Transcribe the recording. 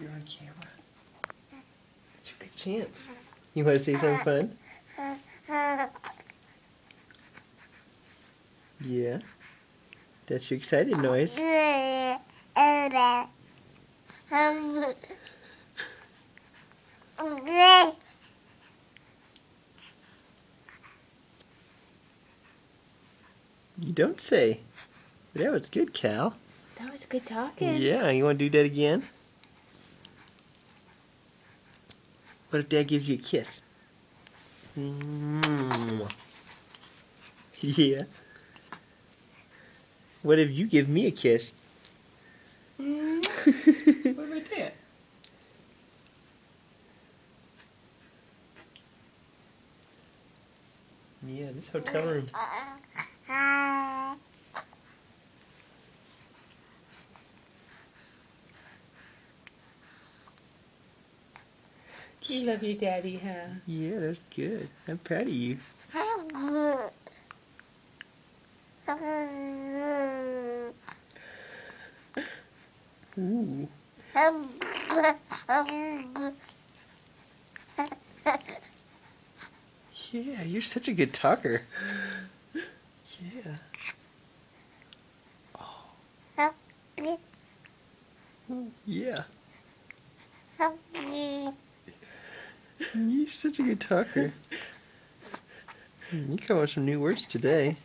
You're on camera. It's your big chance. You want to see something fun? Yeah. That's your excited noise. You don't say. That was good, Cal. That was good talking. Yeah, you want to do that again? What if Dad gives you a kiss? Mm. Yeah. What if you give me a kiss? what about that? Yeah, this hotel room. You love your daddy, huh? Yeah, that's good. I'm proud of you. Ooh. Yeah, you're such a good talker. Yeah. Oh. Yeah. You're such a good talker. Hmm, you come up with some new words today.